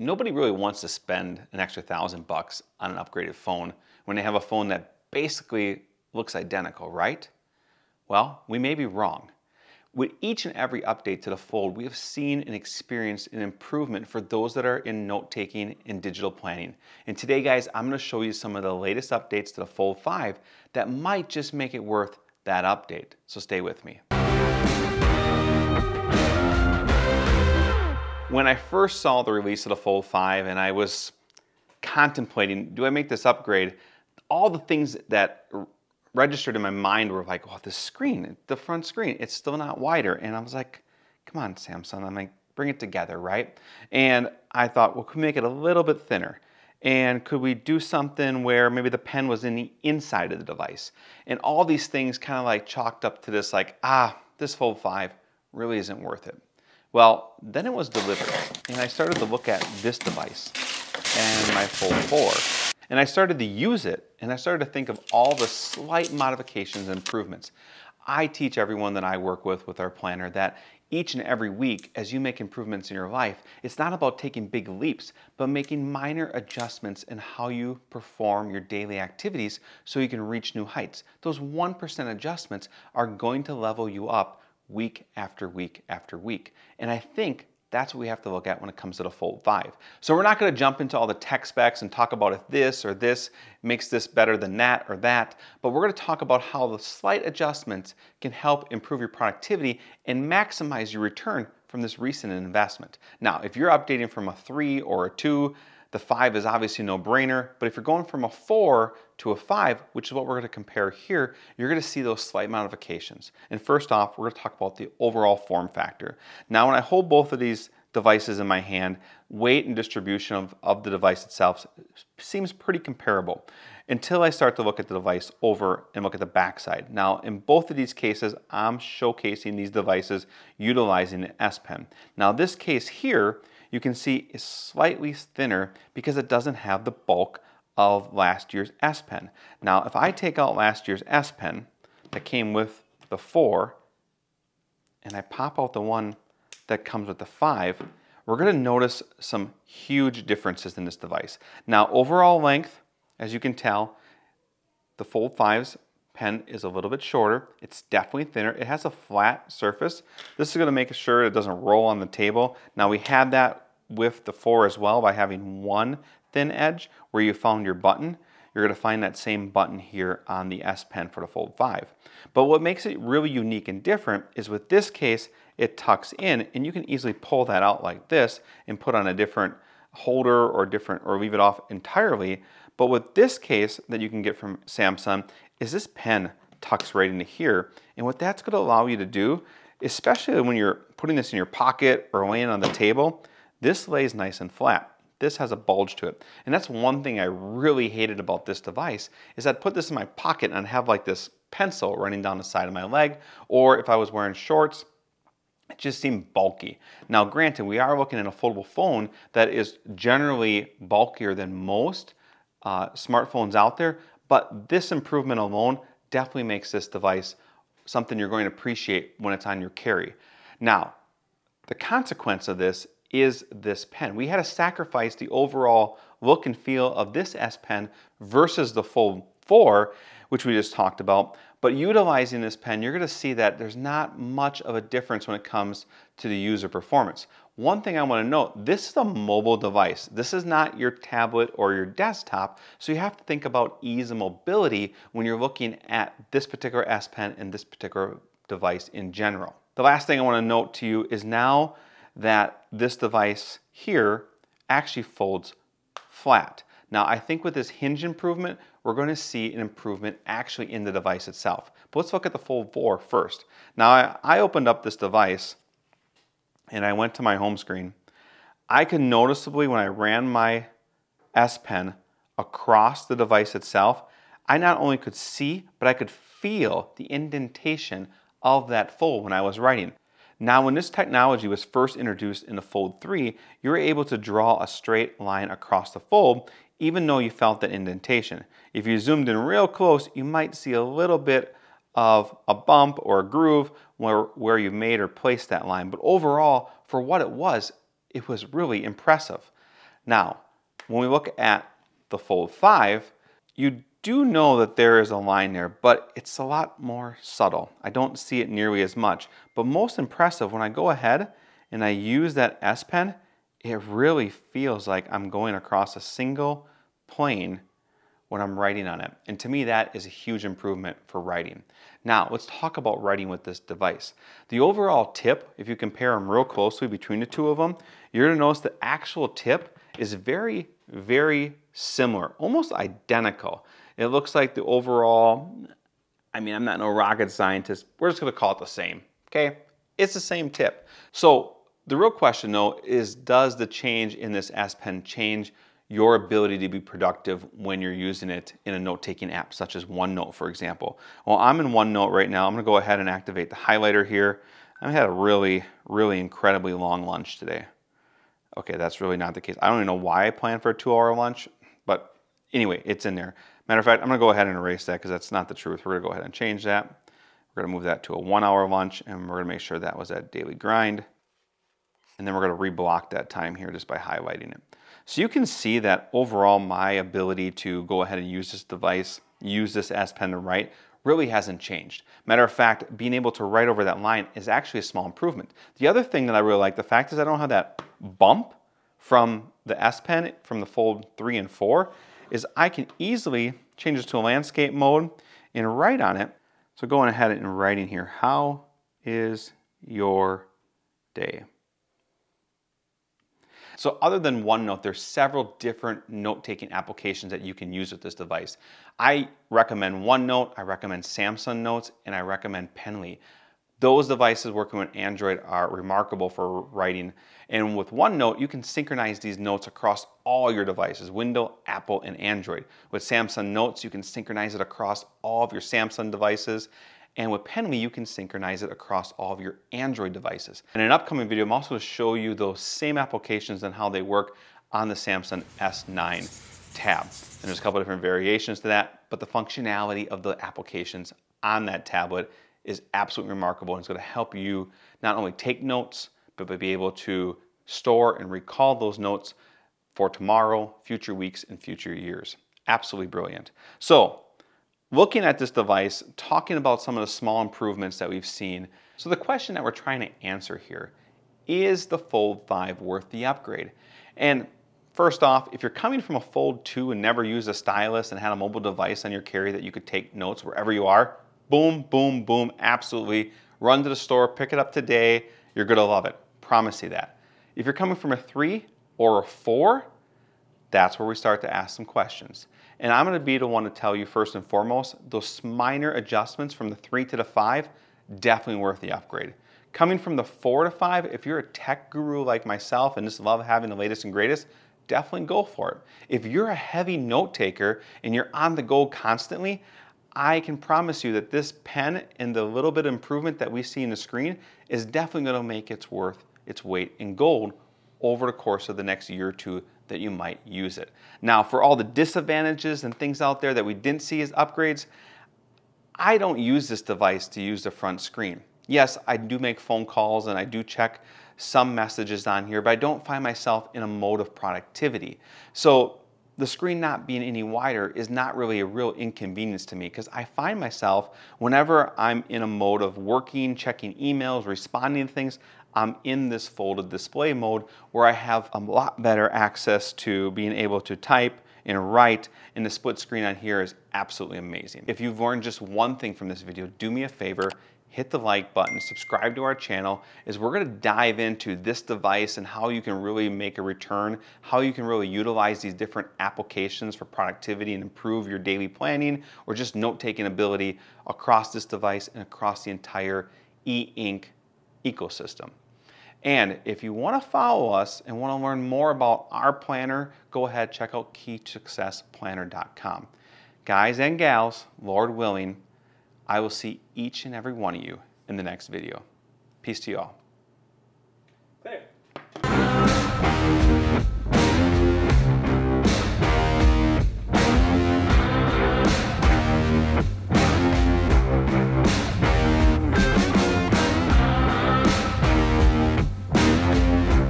Nobody really wants to spend an extra thousand bucks on an upgraded phone when they have a phone that basically looks identical, right? Well, we may be wrong. With each and every update to the Fold, we have seen and experienced an improvement for those that are in note-taking and digital planning. And today, guys, I'm gonna show you some of the latest updates to the Fold 5 that might just make it worth that update. So stay with me. When I first saw the release of the Fold 5 and I was contemplating, do I make this upgrade? All the things that registered in my mind were like, oh, the screen, the front screen, it's still not wider. And I was like, come on, Samsung. I'm like, bring it together, right? And I thought, well, could we make it a little bit thinner? And could we do something where maybe the pen was in the inside of the device? And all these things kind of like chalked up to this like, ah, this Fold 5 really isn't worth it. Well, then it was delivered, and I started to look at this device and my Fold 4, and I started to use it, and I started to think of all the slight modifications and improvements. I teach everyone that I work with with our planner that each and every week, as you make improvements in your life, it's not about taking big leaps, but making minor adjustments in how you perform your daily activities so you can reach new heights. Those 1% adjustments are going to level you up week after week after week. And I think that's what we have to look at when it comes to the Fold 5. So we're not gonna jump into all the tech specs and talk about if this or this makes this better than that or that, but we're gonna talk about how the slight adjustments can help improve your productivity and maximize your return from this recent investment. Now, if you're updating from a three or a two, the five is obviously no brainer, but if you're going from a four to a five, which is what we're gonna compare here, you're gonna see those slight modifications. And first off, we're gonna talk about the overall form factor. Now, when I hold both of these devices in my hand, weight and distribution of, of the device itself seems pretty comparable until I start to look at the device over and look at the backside. Now, in both of these cases, I'm showcasing these devices utilizing the S Pen. Now, this case here, you can see is slightly thinner because it doesn't have the bulk of last year's S Pen. Now, if I take out last year's S Pen that came with the 4 and I pop out the one that comes with the 5, we're going to notice some huge differences in this device. Now, overall length, as you can tell, the Fold 5's pen is a little bit shorter. It's definitely thinner. It has a flat surface. This is going to make sure it doesn't roll on the table. Now, we had that with the 4 as well by having one thin edge where you found your button. You're going to find that same button here on the S Pen for the Fold 5. But what makes it really unique and different is with this case, it tucks in and you can easily pull that out like this and put on a different holder or different or leave it off entirely. But with this case that you can get from Samsung is this pen tucks right into here. And what that's going to allow you to do, especially when you're putting this in your pocket or laying on the table, this lays nice and flat. This has a bulge to it. And that's one thing I really hated about this device is I'd put this in my pocket and I'd have like this pencil running down the side of my leg, or if I was wearing shorts, it just seemed bulky. Now granted, we are looking at a foldable phone that is generally bulkier than most uh, smartphones out there, but this improvement alone definitely makes this device something you're going to appreciate when it's on your carry. Now, the consequence of this is this pen. We had to sacrifice the overall look and feel of this S Pen versus the Fold 4, which we just talked about. But utilizing this pen, you're gonna see that there's not much of a difference when it comes to the user performance. One thing I wanna note, this is a mobile device. This is not your tablet or your desktop, so you have to think about ease of mobility when you're looking at this particular S Pen and this particular device in general. The last thing I wanna note to you is now that this device here actually folds flat. Now I think with this hinge improvement, we're going to see an improvement actually in the device itself. But let's look at the Fold 4 first. Now I, I opened up this device and I went to my home screen. I could noticeably when I ran my S Pen across the device itself, I not only could see, but I could feel the indentation of that fold when I was writing. Now, when this technology was first introduced in the Fold 3, you were able to draw a straight line across the fold, even though you felt that indentation. If you zoomed in real close, you might see a little bit of a bump or a groove where, where you made or placed that line. But overall, for what it was, it was really impressive. Now, when we look at the Fold 5, you do know that there is a line there, but it's a lot more subtle. I don't see it nearly as much. But most impressive, when I go ahead and I use that S Pen, it really feels like I'm going across a single plane when I'm writing on it. And to me, that is a huge improvement for writing. Now, let's talk about writing with this device. The overall tip, if you compare them real closely between the two of them, you're gonna notice the actual tip is very, very similar, almost identical. It looks like the overall, I mean, I'm not no rocket scientist. We're just gonna call it the same, okay? It's the same tip. So the real question though is does the change in this S Pen change your ability to be productive when you're using it in a note-taking app, such as OneNote, for example. Well, I'm in OneNote right now. I'm gonna go ahead and activate the highlighter here. I had a really, really incredibly long lunch today. Okay, that's really not the case. I don't even know why I planned for a two hour lunch, but anyway, it's in there. Matter of fact, I'm gonna go ahead and erase that because that's not the truth. We're gonna go ahead and change that. We're gonna move that to a one hour lunch and we're gonna make sure that was at daily grind. And then we're gonna reblock that time here just by highlighting it. So you can see that overall my ability to go ahead and use this device, use this S Pen to write, really hasn't changed. Matter of fact, being able to write over that line is actually a small improvement. The other thing that I really like, the fact is I don't have that bump from the S Pen, from the Fold 3 and 4, is I can easily change this to a landscape mode and write on it. So going ahead and writing here, how is your day? So other than OneNote, there's several different note-taking applications that you can use with this device. I recommend OneNote, I recommend Samsung Notes, and I recommend Penly. Those devices working with Android are remarkable for writing. And with OneNote, you can synchronize these notes across all your devices, Windows, Apple, and Android. With Samsung Notes, you can synchronize it across all of your Samsung devices. And with Penly, you can synchronize it across all of your Android devices. In an upcoming video, I'm also going to show you those same applications and how they work on the Samsung S9 tab. And there's a couple different variations to that, but the functionality of the applications on that tablet is absolutely remarkable and it's going to help you not only take notes, but be able to store and recall those notes for tomorrow, future weeks, and future years. Absolutely brilliant. So looking at this device, talking about some of the small improvements that we've seen. So the question that we're trying to answer here, is the Fold 5 worth the upgrade? And first off, if you're coming from a Fold 2 and never used a stylus and had a mobile device on your carry that you could take notes wherever you are, boom, boom, boom, absolutely. Run to the store, pick it up today, you're gonna love it. Promise you that. If you're coming from a 3 or a 4, that's where we start to ask some questions. And I'm gonna be the one to tell you first and foremost, those minor adjustments from the three to the five, definitely worth the upgrade. Coming from the four to five, if you're a tech guru like myself and just love having the latest and greatest, definitely go for it. If you're a heavy note taker and you're on the go constantly, I can promise you that this pen and the little bit of improvement that we see in the screen is definitely gonna make its worth its weight in gold over the course of the next year or two that you might use it. Now, for all the disadvantages and things out there that we didn't see as upgrades, I don't use this device to use the front screen. Yes, I do make phone calls and I do check some messages on here, but I don't find myself in a mode of productivity. So the screen not being any wider is not really a real inconvenience to me because I find myself whenever I'm in a mode of working, checking emails, responding to things, I'm in this folded display mode where I have a lot better access to being able to type and write and the split screen on here is absolutely amazing. If you've learned just one thing from this video, do me a favor, hit the like button, subscribe to our channel, is we're gonna dive into this device and how you can really make a return, how you can really utilize these different applications for productivity and improve your daily planning or just note-taking ability across this device and across the entire e-ink ecosystem. And if you want to follow us and want to learn more about our planner, go ahead check out key2successplanner.com. Guys and gals, Lord willing, I will see each and every one of you in the next video. Peace to you all.